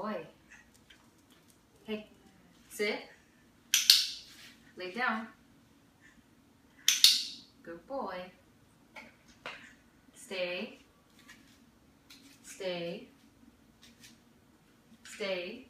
boy. Hey, sit. Lay down. Good boy. Stay. Stay. Stay.